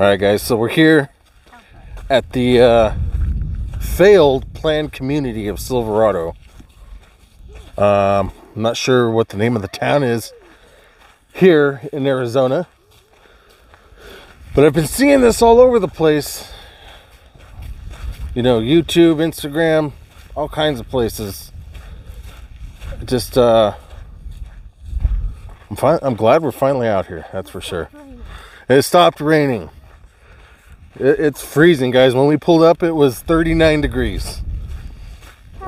All right, guys. So we're here at the uh, failed planned community of Silverado. Um, I'm not sure what the name of the town is here in Arizona, but I've been seeing this all over the place. You know, YouTube, Instagram, all kinds of places. Just, uh, I'm, I'm glad we're finally out here. That's for sure. It stopped raining. It, it's freezing, guys. When we pulled up, it was 39 degrees.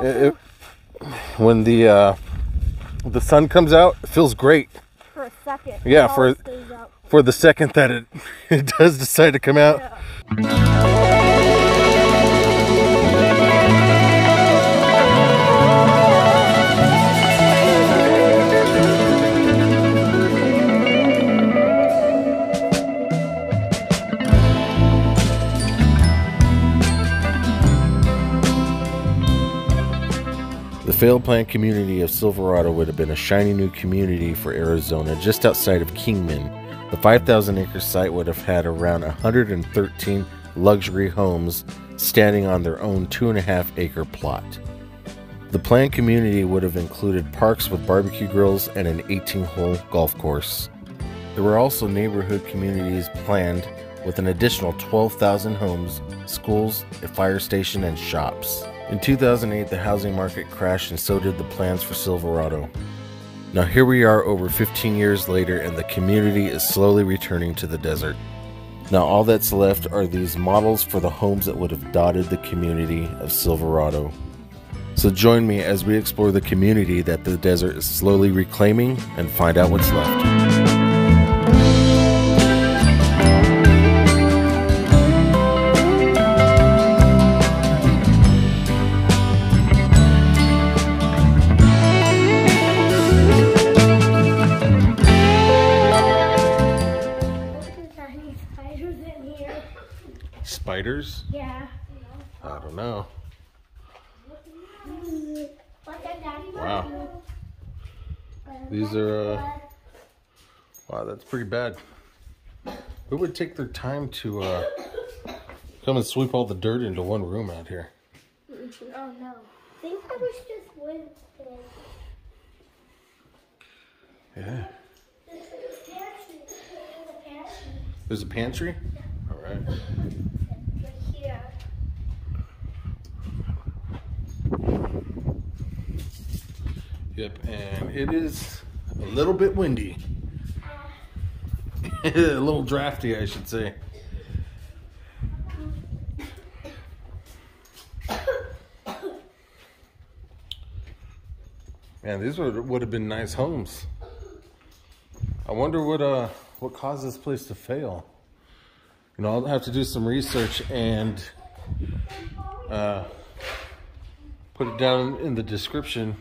It, it, when the uh, the sun comes out, it feels great. For a second. Yeah, for- always stays out. For the second that it, it does decide to come out. The failed plant community of Silverado would have been a shiny new community for Arizona just outside of Kingman. The 5,000 acre site would have had around 113 luxury homes standing on their own two and a half acre plot. The planned community would have included parks with barbecue grills and an 18 hole golf course. There were also neighborhood communities planned with an additional 12,000 homes, schools, a fire station, and shops. In 2008, the housing market crashed and so did the plans for Silverado. Now, here we are over 15 years later, and the community is slowly returning to the desert. Now, all that's left are these models for the homes that would have dotted the community of Silverado. So, join me as we explore the community that the desert is slowly reclaiming and find out what's left. Don't know. Like a daddy Wow. These are, uh, wow, that's pretty bad. Who would take their time to uh, come and sweep all the dirt into one room out here? Oh no. I think that was just today. Yeah. This is a pantry. This a pantry. There's a pantry? All. Right Yep, and it is a little bit windy. a little drafty, I should say. Man, these would would have been nice homes. I wonder what uh what caused this place to fail. You know, I'll have to do some research and uh, put it down in the description.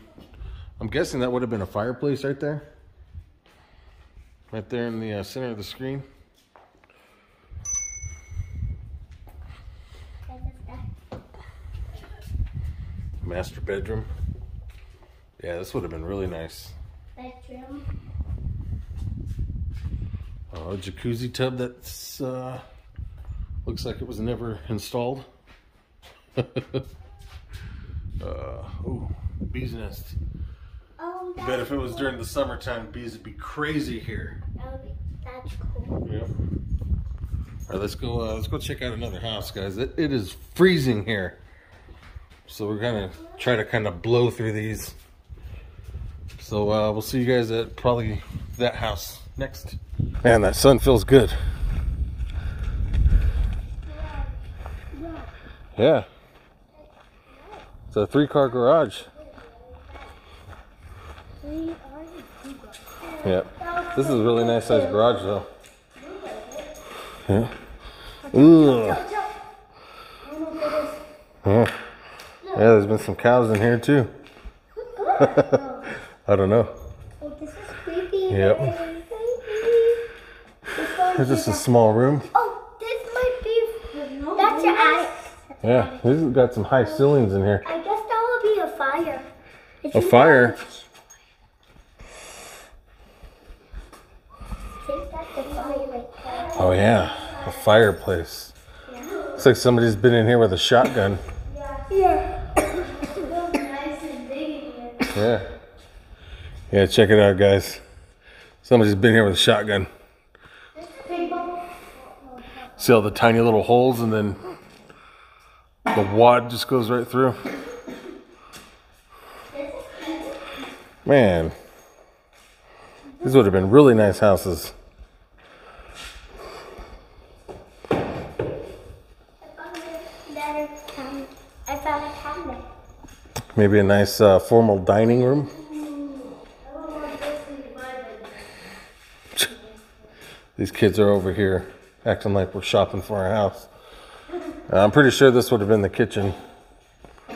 I'm guessing that would have been a fireplace right there. Right there in the uh, center of the screen. Master bedroom. Yeah, this would have been really nice. Bedroom. Oh, a jacuzzi tub that's uh, looks like it was never installed. uh, ooh, bee's nest. Oh, I bet if it was during the summertime, bees would be crazy here. That would be, that's cool. Yep. All right, let's go. Uh, let's go check out another house, guys. It, it is freezing here, so we're gonna try to kind of blow through these. So uh, we'll see you guys at probably that house next. Man, that sun feels good. Yeah. It's a three-car garage. We Yep. This is a really nice sized garage though. Yeah. Ooh. Yeah. Yeah, there's been some cows in here too. I don't know. Oh, this is creepy. Yep. Creepy. This one It's just a small room. Oh, this might be. That's your attic. Yeah, this has got some high ceilings in here. I guess that will be a fire. A fire? Oh yeah. a fireplace. Looks like somebody's been in here with a shotgun. Yeah. Yeah. Yeah, check it out, guys. Somebody's been here with a shotgun. See all the tiny little holes and then the wad just goes right through. Man, these would have been really nice houses. I found a cabinet. I found a cabinet. Maybe a nice uh, formal dining room. I don't want this in my bedroom. These kids are over here acting like we're shopping for a house. Uh, I'm pretty sure this would have been the kitchen. Uh,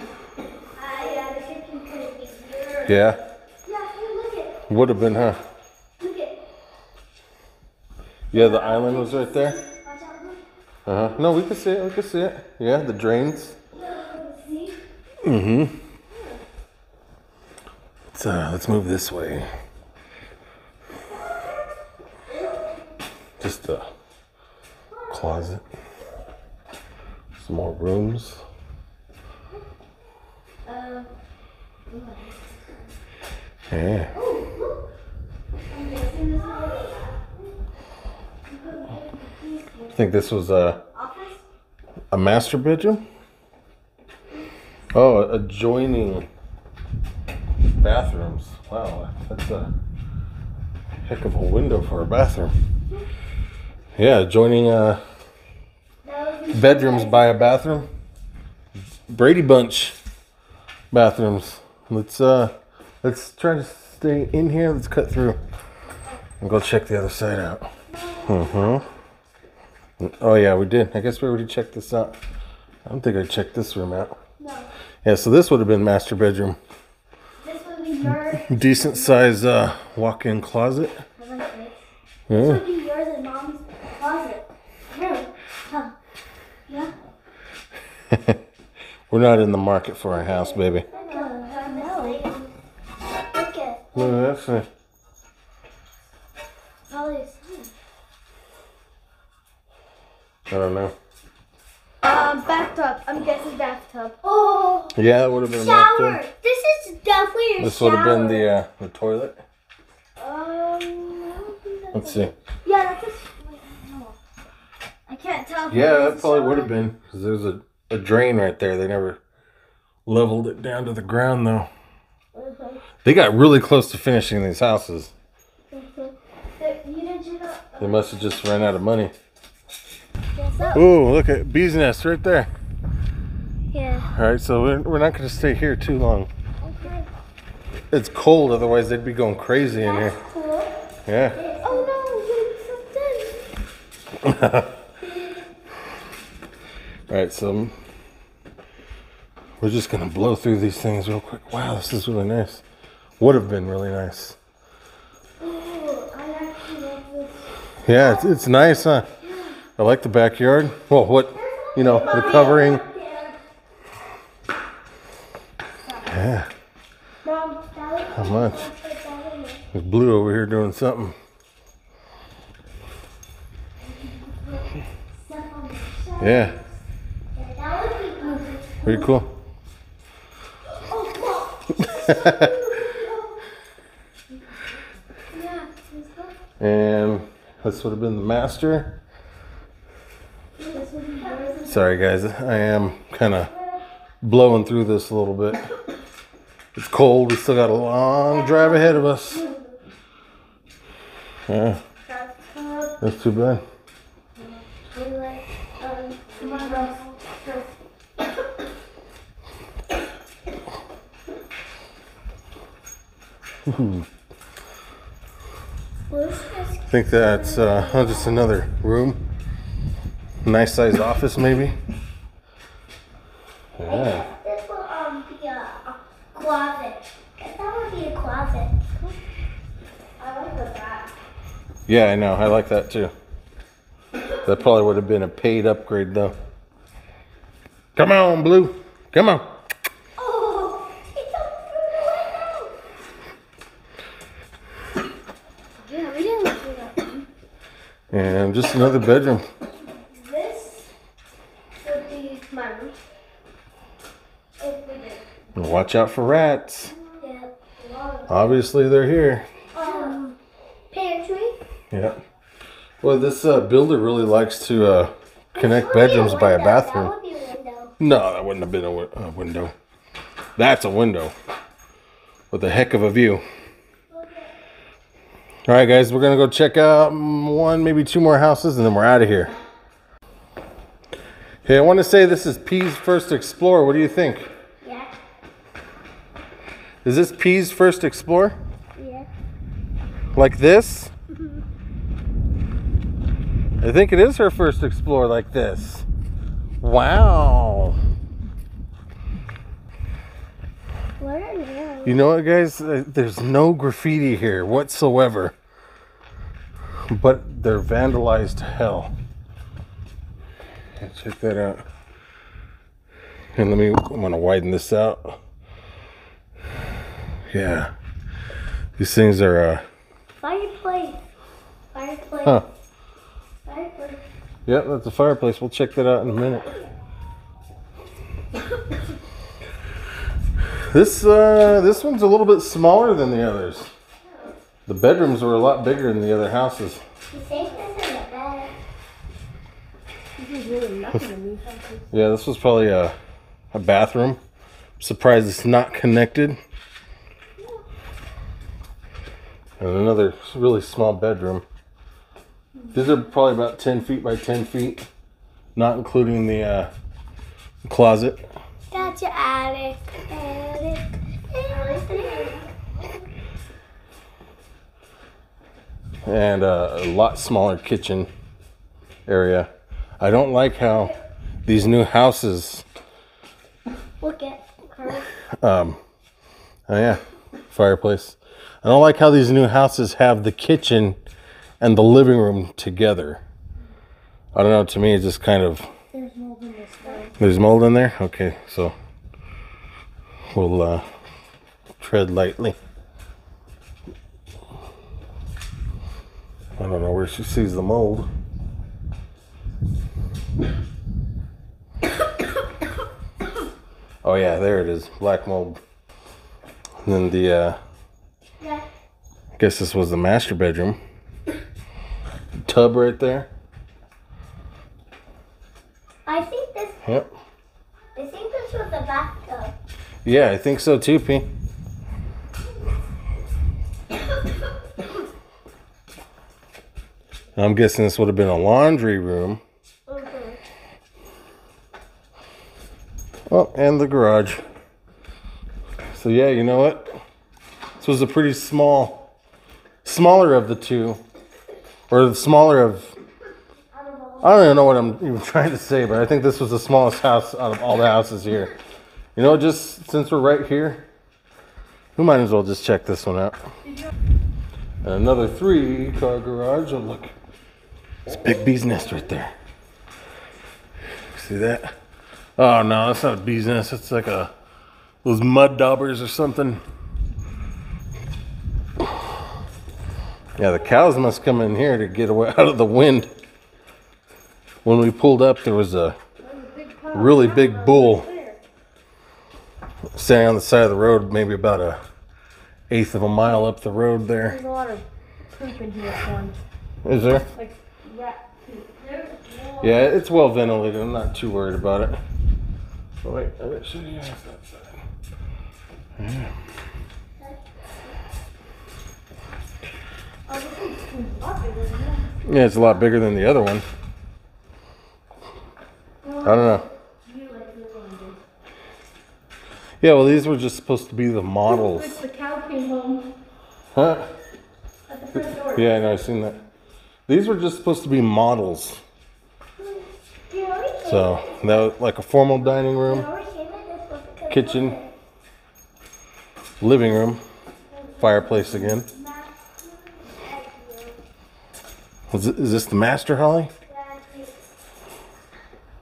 yeah, the kitchen could be here. Yeah, Yeah, hey, look it. Would have been, huh? Yeah, the island was right there. Uh huh. No, we can see it. We can see it. Yeah, the drains. Mm-hmm. Let's uh, let's move this way. Just a closet. Some more rooms. Yeah. I think this was a a master bedroom. Oh, adjoining bathrooms. Wow, that's a heck of a window for a bathroom. Yeah, adjoining uh, That would be bedrooms by a bathroom. Brady Bunch bathrooms. Let's uh, let's try to stay in here. Let's cut through and go check the other side out. Mm-hmm. Oh yeah, we did. I guess we already checked this out. I don't think I checked this room out. No. Yeah, so this would have been master bedroom. This would be yours. Decent size uh, walk-in closet. I like this. This would be yours and mom's closet. Huh. Yeah. We're not in the market for a house, baby. I know. I know. Look at Look at that thing. I don't know. Um, bathtub. I'm guessing bathtub. Oh, Yeah, it would have been a shower. bathtub. This is definitely a This would have been the uh, the toilet. Um, I don't think that's Let's see. Yeah, that's a. Wait, no. I can't tell. Yeah, that probably would have been because there's a, a drain right there. They never leveled it down to the ground though. Mhm, They got really close to finishing these houses. There- You didn't you know? They must have just ran out of money. So. Ooh, look at bee's nest right there. Yeah. All right, so we're, we're not going to stay here too long. Okay. It's cold, otherwise they'd be going crazy in here. That's cool. Yeah. Oh no, you something. All right, so we're just gonna blow through these things real quick. Wow, this is really nice. Would have been really nice. Ooh, I actually love this. Yeah, it's, it's nice, huh? I like the backyard. Well, what, you know, the covering. Yeah, how much? There's Blue over here doing something. Yeah, pretty cool. And this would have been the master. this would be yours. Sorry, guys, I am kind of blowing through this a little bit. It's cold. We still got a long drive ahead of us. Yeah, that's too bad. toilet, come on, girls. Where's this? I think that's uh, just another room. Nice sized office, maybe. Yeah. This will um be a, a closet. That would be a closet. I like the back. Yeah, I know. I like that too. That probably would have been a paid upgrade, though. Come on, Blue. Come on. Oh, it's a through window. Yeah, we didn't look through that. And just another bedroom. Watch out for rats. Obviously, they're here. Um, pantry. Yeah. Well, this uh, builder really likes to uh, connect bedrooms by a bathroom. That would be a window. No, that wouldn't have been a, wi- a window. That's a window with a heck of a view. All right, guys, we're gonna go check out one, maybe two more houses, and then we're out of here. Okay, I want to say this is P's first Explorer. What do you think? Is this P's first explore? Yeah. Like this? I think it is her first explore like this. Wow. What are you? You know what, guys? Uh, There's no graffiti here whatsoever. But they're vandalized to hell. Check that out. And let me, I'm going to widen this out. Yeah. These things are, uh, Fireplace. Fireplace. huh. Fireplace. Yep, that's a fireplace. We'll check that out in a minute. This uh, this one's a little bit smaller than the others. The bedrooms were a lot bigger than the other houses. The safeness in the bed. This is really nothing. Yeah, this was probably a, a bathroom. Surprised it's not connected. And another really small bedroom. These are probably about 10 feet by 10 feet, not including the uh, closet. That's your attic. Attic. Attic. and uh, a lot smaller kitchen area. I don't like how these new houses. Look at her. Um, oh yeah, fireplace. I don't like how these new houses have the kitchen and the living room together. I don't know. To me, it's just kind of There's mold in this there's mold in there. Okay, so we'll uh, tread lightly. I don't know where she sees the mold. Oh yeah, there it is, black mold. And then the uh. I guess this was the master bedroom. Tub right there. I think this. Yep. I think this was a bathtub. Yeah, I think so too, P. I'm guessing this would have been a laundry room. Mhm. Oh, and the garage. So yeah, you know what? This was a pretty small, smaller of the two, or the smaller of. I don't even know what I'm even trying to say, but I think this was the smallest house out of all the houses here. You know, just since we're right here, we might as well just check this one out. And another three-car garage. Oh look, it's a Big bee's nest right there. See that? Oh no, that's not a bee's nest. It's like a those mud daubers or something. Yeah, the cows must come in here to get away out of the wind. When we pulled up, there was a really big bull standing on the side of the road, maybe about a eighth of a mile up the road there. There's a lot of poop in here, one. Is there? Like rat poop. Yeah, it's well ventilated. I'm not too worried about it. Oh, wait, I gotta show you guys that side. Yeah. Oh, this one's a lot bigger than that. Yeah, it's a lot bigger than the other one. I don't know. You like this one did. Yeah, well, these were just supposed to be the models. The cow came home Huh? at the front door. Yeah, I know, I've seen that. These were just supposed to be models. You know we came So, that was like a formal dining room, know we came in this was because kitchen, living room, fireplace again. It, is this the master, Holly?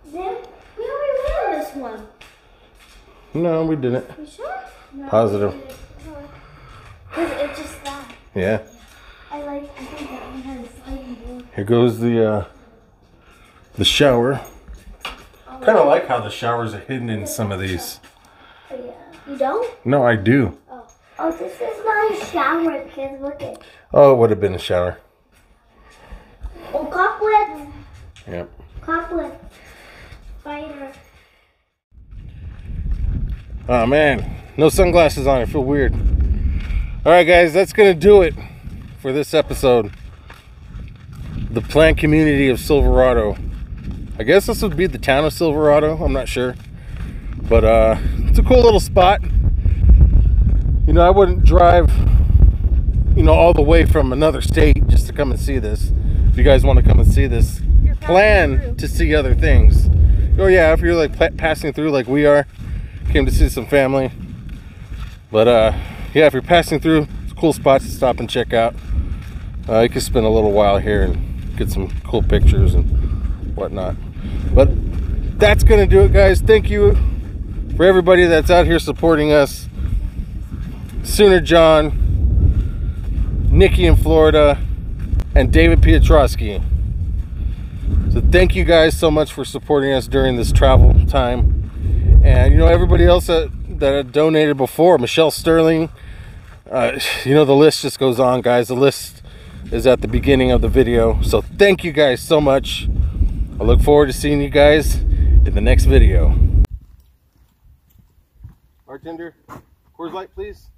Then we already went on this one. No, we didn't. You sure? Positive. Cause it's just that. Yeah. I like. I think that one had a sliding door. Here goes the uh, the shower. Kind of like how the showers are hidden in some of these. Oh yeah. You don't? No, I do. Oh. Oh, this is not a shower because look at. Oh, it would have been a shower. Oh, coplet. Yep. Coplet. Spider. Oh man, no sunglasses on. I feel weird. All right, guys, that's gonna do it for this episode. The plant community of Silverado. I guess this would be the town of Silverado. I'm not sure, but uh, it's a cool little spot. You know, I wouldn't drive, you know, all the way from another state just to come and see this. If you guys want to come and see this, plan to see other things. Oh yeah, if you're like passing through like we are, came to see some family. But uh, yeah, if you're passing through, it's a cool spot to stop and check out. Uh, you can spend a little while here and get some cool pictures and whatnot. But that's gonna do it, guys. Thank you for everybody that's out here supporting us. Sooner John, Nikki in Florida, and David Pietrowski. So thank you guys so much for supporting us during this travel time. And you know everybody else that that donated before, Michelle Sterling. Uh, you know the list just goes on, guys. The list is at the beginning of the video. So thank you guys so much. I look forward to seeing you guys in the next video. Bartender, Coors Light, please.